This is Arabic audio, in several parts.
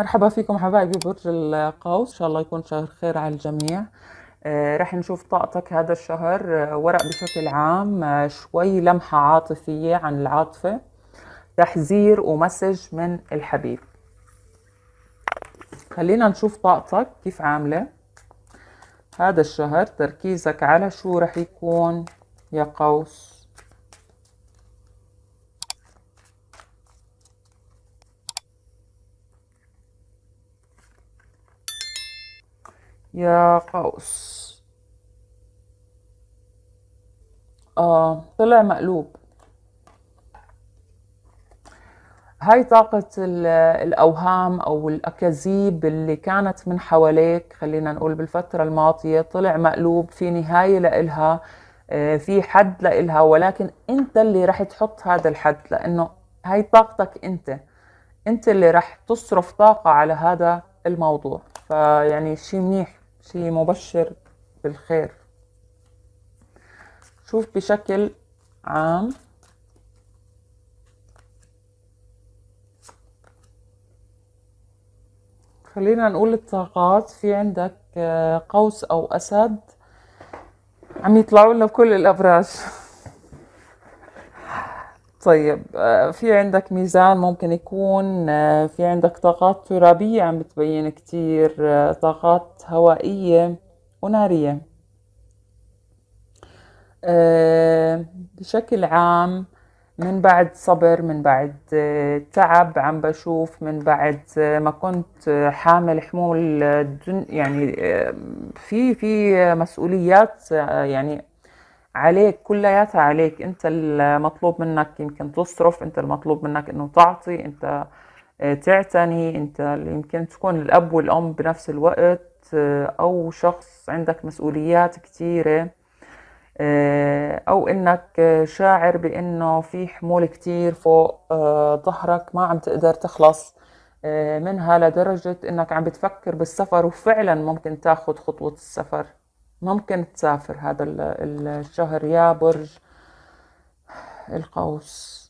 مرحبا فيكم حبايبي برج القوس. إن شاء الله يكون شهر خير على الجميع. آه رح نشوف طاقتك هذا الشهر آه ورق بشكل عام آه شوي لمحة عاطفية عن العاطفة تحذير ومسج من الحبيب. خلينا نشوف طاقتك كيف عاملة. هذا الشهر تركيزك على شو رح يكون يا قوس؟ يا قوس. آه طلع مقلوب. هاي طاقة الأوهام أو الأكاذيب اللي كانت من حواليك خلينا نقول بالفترة الماضية طلع مقلوب في نهاية لإلها آه، في حد لإلها ولكن أنت اللي رح تحط هذا الحد لأنه هاي طاقتك أنت. أنت اللي رح تصرف طاقة على هذا الموضوع. فيعني شيء منيح. شيء مبشر بالخير. شوف بشكل عام. خلينا نقول الطاقات في عندك آه، قوس أو أسد. عم يطلعوا لنا كل الأبراج. طيب آه، في عندك ميزان ممكن يكون آه، في عندك طاقات ترابية عم بتبين كتير آه، طاقات هوائية ونارية. بشكل عام من بعد صبر من بعد تعب عم بشوف من بعد ما كنت حامل حمول يعني في في مسؤوليات يعني عليك كلياتها عليك. أنت المطلوب منك يمكن تصرف أنت المطلوب منك إنه تعطي أنت آه، تعتني أنت يمكن تكون الأب والأم بنفس الوقت آه، أو شخص عندك مسؤوليات كتيرة آه، أو إنك شاعر بإنه في حمول كتير فوق ظهرك ما عم تقدر تخلص منها لدرجة إنك عم بتفكر بالسفر وفعلا ممكن تاخد خطوة السفر. ممكن تسافر هذا الشهر يا برج القوس.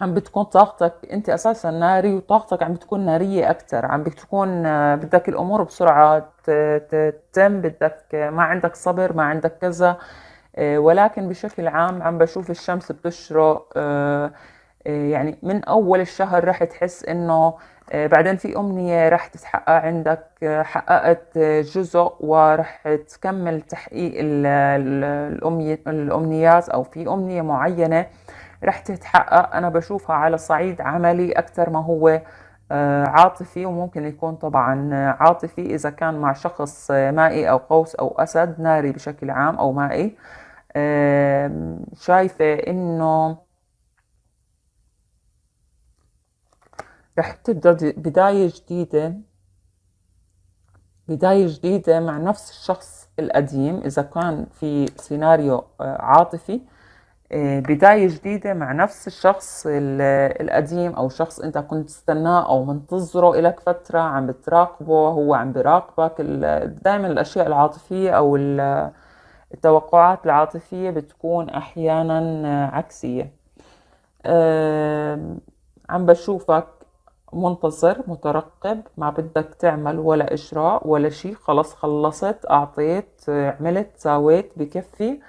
عم بتكون طاقتك أنت أساسا ناري وطاقتك عم بتكون نارية أكثر عم بتكون بدك الأمور بسرعة تتم بدك ما عندك صبر ما عندك كذا. ولكن بشكل عام عم بشوف الشمس بتشرق يعني من أول الشهر رح تحس إنه آه، بعدين في أمنية رح تتحقق عندك آه، حققت جزء ورح تكمل تحقيق الأمنيات أو في أمنية معينة رح تتحقق. أنا بشوفها على صعيد عملي أكثر ما هو آه، عاطفي وممكن يكون طبعا عاطفي إذا كان مع شخص مائي أو قوس أو أسد ناري بشكل عام أو مائي. شايفة إنه رح تبدأ بداية جديدة. بداية جديدة مع نفس الشخص القديم إذا كان في سيناريو آه، عاطفي. آه، بداية جديدة مع نفس الشخص القديم أو شخص أنت كنت تستناه أو منتظره إلك فترة عم بتراقبه هو عم براقبك دائما الأشياء العاطفية أو التوقعات العاطفية بتكون أحيانا عكسية. عم بشوفك منتظر مترقب ما بدك تعمل ولا إجراء ولا شيء خلص خلصت أعطيت عملت سويت بكفي.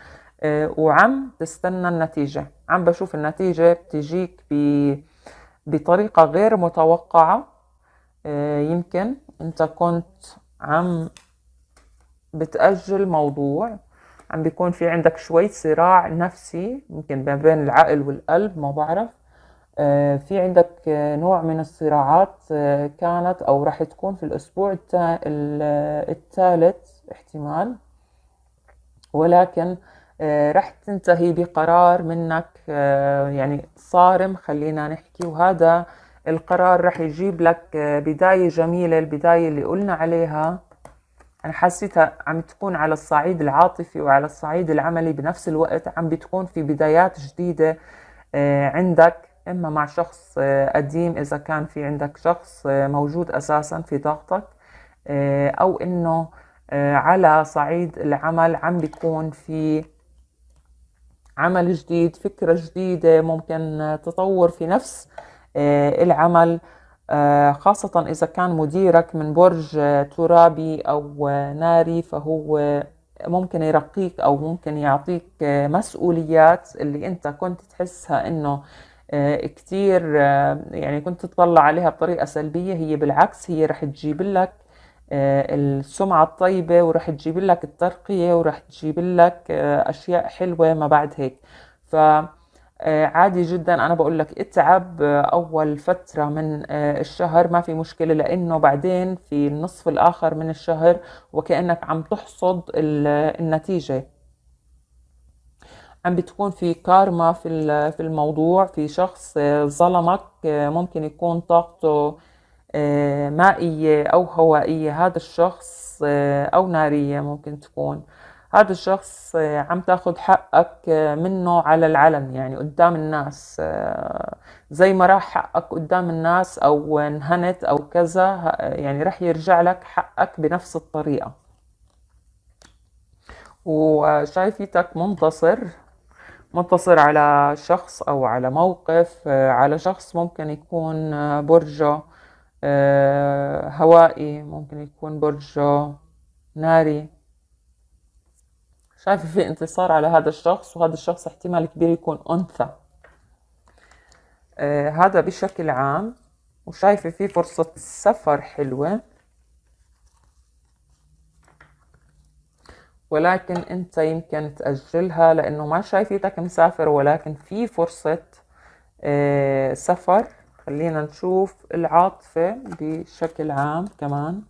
آه، وعم تستنى النتيجة. عم بشوف النتيجة بتجيك بطريقة غير متوقعة. آه، يمكن أنت كنت عم بتأجل موضوع عم بيكون في عندك شوي صراع نفسي يمكن ما بين العقل والقلب ما بعرف. في عندك آه، نوع من الصراعات آه، كانت أو راح تكون في الأسبوع الثالث احتمال. ولكن راح تنتهي بقرار منك يعني صارم خلينا نحكي. وهذا القرار راح يجيب لك بداية جميلة البداية اللي قلنا عليها. أنا حسيتها عم تكون على الصعيد العاطفي وعلى الصعيد العملي بنفس الوقت عم بتكون في بدايات جديدة عندك. إما مع شخص آه، قديم إذا كان في عندك شخص آه، موجود أساسا في ضغطك آه، أو إنه على صعيد العمل عم بيكون في عمل جديد فكرة جديدة ممكن تطور في نفس العمل خاصة إذا كان مديرك من برج ترابي أو ناري فهو ممكن يرقيك أو ممكن يعطيك مسؤوليات اللي أنت كنت تحسها إنه كتير يعني كنت تطلع عليها بطريقة سلبية هي بالعكس هي رح تجيب لك السمعة الطيبة ورح تجيب لك الترقية ورح تجيب لك أشياء حلوة ما بعد هيك. ف آه، عادي جدا. أنا بقول لك اتعب آه، أول فترة من آه، الشهر ما في مشكلة لأنه بعدين في النصف الآخر من الشهر وكأنك عم تحصد النتيجة. عم بتكون في كارما في في الموضوع في شخص ظلمك ممكن يكون طاقته مائية أو هوائية. هذا الشخص أو نارية ممكن تكون. هذا الشخص آه، عم تاخد حقك آه، منه على العلن يعني قدام الناس. آه، زي ما راح حقك قدام الناس أو انهنت أو كذا يعني رح يرجع لك حقك بنفس الطريقة. وشايفيتك منتصر. منتصر على شخص أو على موقف على شخص ممكن يكون برجة هوائي ممكن يكون برجة ناري. شايفة في انتصار على هذا الشخص وهذا الشخص احتمال كبير يكون أنثى. آه هذا بشكل عام وشايفة في فرصة سفر حلوة. ولكن أنت يمكن تأجلها لأنه ما شايفيتك مسافر ولكن في فرصة آه سفر. خلينا نشوف العاطفة بشكل عام كمان.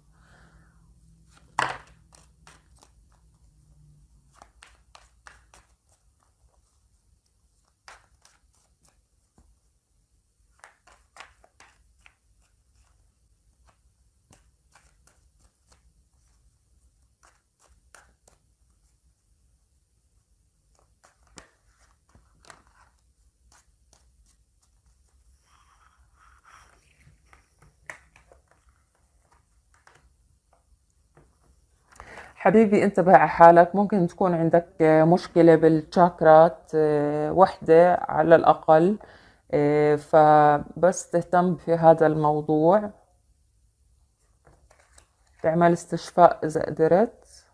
حبيبي انتبه على حالك. ممكن تكون عندك مشكلة بالشاكرات آه، وحدة على الأقل. آه، فبس تهتم في هذا الموضوع. تعمل استشفاء إذا قدرت.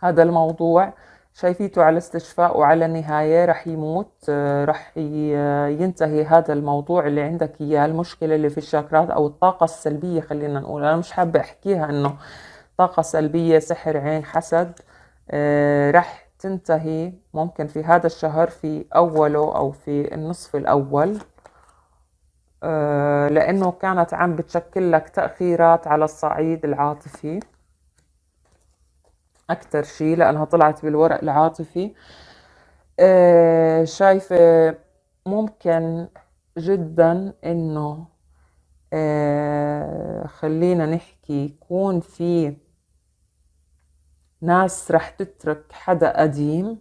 هذا الموضوع. شايفيته على استشفاء وعلى النهاية رح يموت آه، رح ينتهي هذا الموضوع اللي عندك إياه المشكلة اللي في الشاكرات أو الطاقة السلبية خلينا نقول. أنا مش حابة أحكيها إنه طاقة سلبية سحر عين حسد آه، رح تنتهي ممكن في هذا الشهر في أوله أو في النصف الأول آه، لأنه كانت عم بتشكل لك تأخيرات على الصعيد العاطفي. أكثر شيء لأنها طلعت بالورق العاطفي. آه، شايفة ممكن جدا إنه آه، خلينا نحكي يكون في ناس رح تترك حدا قديم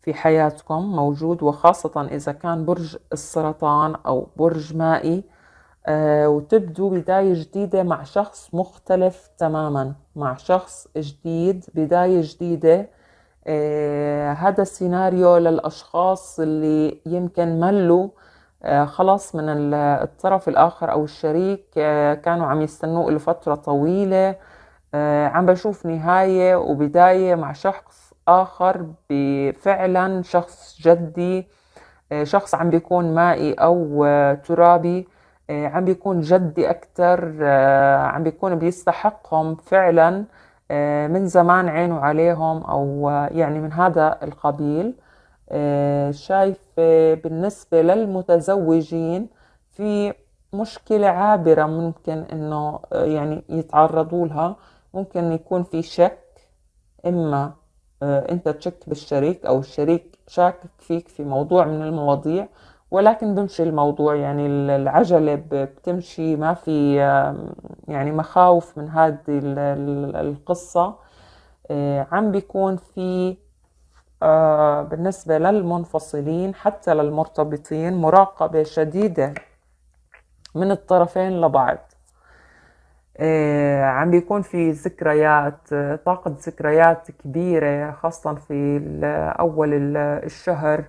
في حياتكم موجود وخاصة إذا كان برج السرطان أو برج مائي. وتبدو بداية جديدة مع شخص مختلف تماما مع شخص جديد بداية جديدة. آه، هذا السيناريو للأشخاص اللي يمكن ملوا آه، خلص من الطرف الآخر أو الشريك كانوا عم يستنوه لفترة طويلة. عم بشوف نهاية وبداية مع شخص آخر بفعلا شخص جدي شخص عم بيكون مائي أو ترابي. آه، عم بيكون جدي أكتر آه، عم بيكون بيستحقهم فعلا آه، من زمان عينوا عليهم أو يعني من هذا القبيل. شايف بالنسبة للمتزوجين في مشكلة عابرة ممكن إنه يعني يتعرضوا لها. ممكن يكون في شك إما أنت تشك بالشريك أو الشريك شاكك فيك في موضوع من المواضيع ولكن بمشي الموضوع يعني العجلة بتمشي ما في يعني مخاوف من هذه القصة. آه، عم بيكون في آه، بالنسبة للمنفصلين حتى للمرتبطين مراقبة شديدة من الطرفين لبعض. آه، عم بيكون في ذكريات طاقة ذكريات كبيرة خاصة في أول الشهر.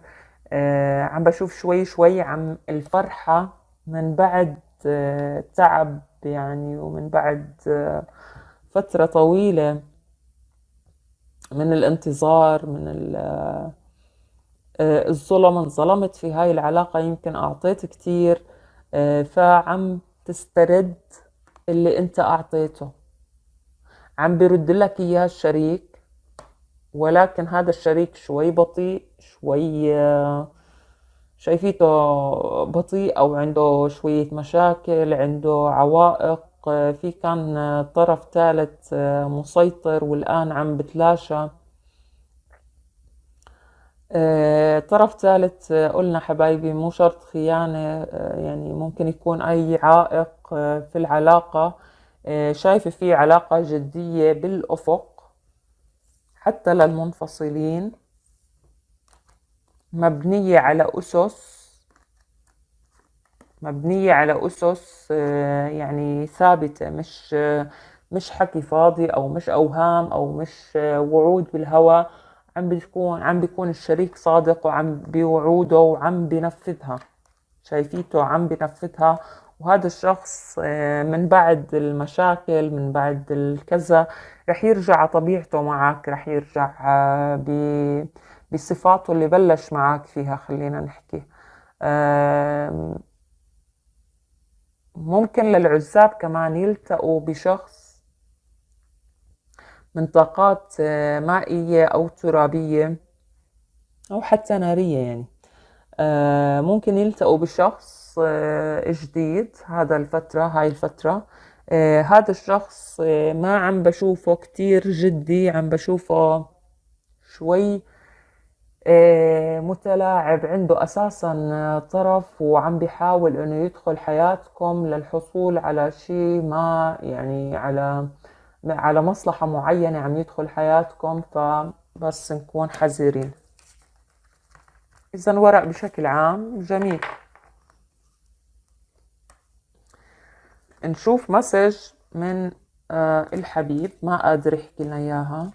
آه، عم بشوف شوي شوي عم الفرحة من بعد آه، تعب يعني ومن بعد آه، فترة طويلة من الانتظار من آه، الظلم انظلمت في هاي العلاقة يمكن أعطيت كتير فعم تسترد اللي أنت أعطيته. عم برد لك إياه الشريك ولكن هذا الشريك شوي بطيء شوي شايفيته بطيء أو عنده شوية مشاكل عنده عوائق. في كان طرف ثالث مسيطر والآن عم بتلاشى. طرف ثالث قلنا حبايبي مو شرط خيانة يعني ممكن يكون أي عائق في العلاقة. شايفة في علاقة جدية بالأفق. حتى للمنفصلين مبنية على أسس مبنية على أسس آه، يعني ثابتة مش مش حكي فاضي أو مش أوهام أو مش وعود بالهوى. عم بيكون عم بيكون الشريك صادق وعم بوعوده وعم بنفذها شايفيته عم بنفذها وهذا الشخص آه، من بعد المشاكل من بعد الكذا رح يرجع طبيعته معك رح يرجع آه، بصفاته اللي بلش معك فيها خلينا نحكي. ممكن للعزاب كمان يلتقوا بشخص من طاقات آه، مائية أو ترابية أو حتى نارية يعني. ممكن يلتقوا بشخص آه، جديد هذا الفترة هاي الفترة. هذا الشخص ما عم بشوفه كتير جدي عم بشوفه شوي آه، متلاعب عنده أساسا طرف وعم بيحاول إنه يدخل حياتكم للحصول على شيء ما يعني على على مصلحة معينة عم يدخل حياتكم. فبس نكون حذرين. إذا ورق بشكل عام. جميل. نشوف مسج من آه، الحبيب. ما قادر يحكي لنا إياها.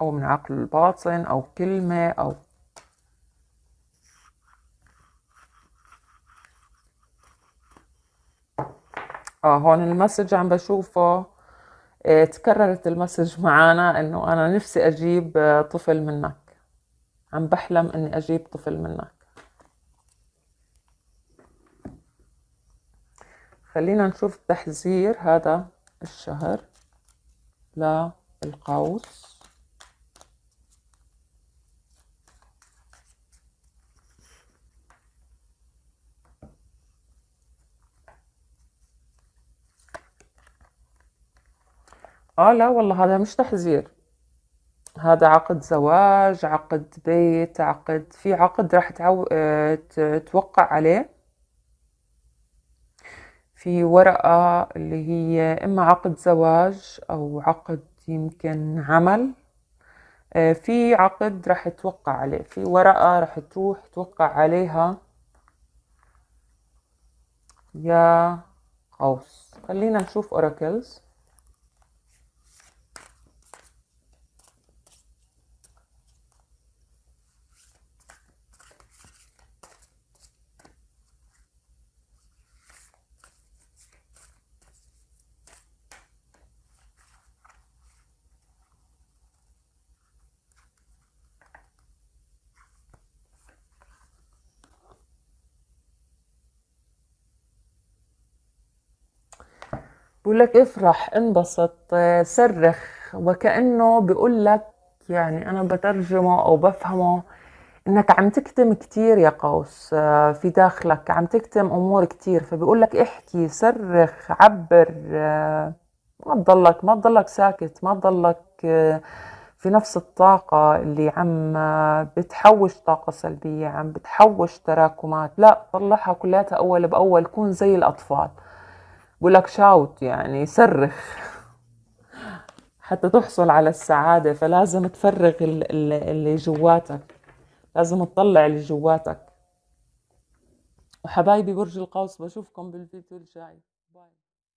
أو من عقل الباطن أو كلمة أو آه هون المسج عم بشوفه. آه تكررت المسج معنا إنه أنا نفسي أجيب آه طفل منك. عم بحلم إني أجيب طفل منك. خلينا نشوف تحذير هذا الشهر للقوس آه لا والله هذا مش تحذير. هذا عقد زواج عقد بيت عقد في عقد راح تعو... آه، توقع عليه. في ورقة اللي هي إما عقد زواج أو عقد يمكن عمل. آه، في عقد راح توقع عليه في ورقة راح تروح توقع عليها. يا قوس خلينا نشوف أوراكلز بقول لك افرح انبسط صرخ وكأنه بيقول لك يعني أنا بترجمه أو بفهمه إنك عم تكتم كتير يا قوس آه، في داخلك عم تكتم أمور كتير فبيقول لك احكي صرخ عبر آه، ما تضلك ما تضلك ساكت ما تضلك آه، في نفس الطاقة اللي عم بتحوش طاقة سلبية عم بتحوش تراكمات لا طلعها كلها أول بأول كون زي الأطفال. بقول لك شاوت يعني صرخ. حتى تحصل على السعادة فلازم تفرغ اللي جواتك. لازم تطلع اللي جواتك. وحبايبي برج القوس بشوفكم بالفيديو الجاي.